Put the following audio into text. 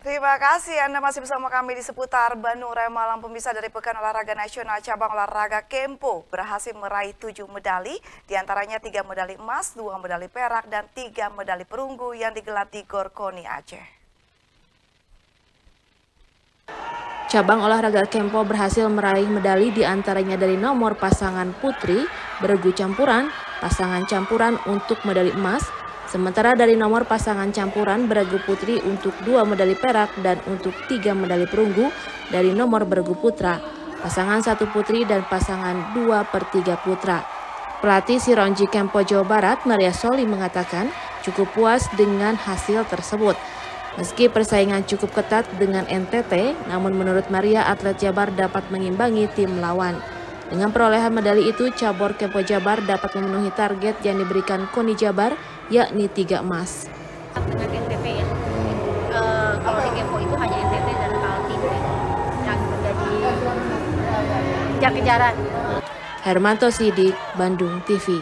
Terima kasih Anda masih bersama kami di seputar Bandung Raya Malam Pemirsa dari Pekan Olahraga Nasional Cabang Olahraga Kempo berhasil meraih tujuh medali, di antaranya tiga medali emas, dua medali perak, dan tiga medali perunggu yang digelar di Gorkoni Aceh. Cabang olahraga Kempo berhasil meraih medali di antaranya dari nomor pasangan putri, beregu campuran, pasangan campuran untuk medali emas, Sementara dari nomor pasangan campuran beregu putri untuk dua medali perak dan untuk tiga medali perunggu dari nomor beregu putra, pasangan satu putri dan pasangan dua per tiga putra. Pelatih Sironji Kempo Jawa Barat, Maria Soli mengatakan cukup puas dengan hasil tersebut. Meski persaingan cukup ketat dengan NTT, namun menurut Maria atlet Jabar dapat mengimbangi tim lawan. Dengan perolehan medali itu, cabur Kempo Jabar dapat memenuhi target yang diberikan Koni Jabar, yakni tiga emas. Dengan NTT ya, e, kalau di Kempo itu hanya NTT dan Kaltim ya, yang menjadi kejar-kejaran. Hermanto Sidik, Bandung TV.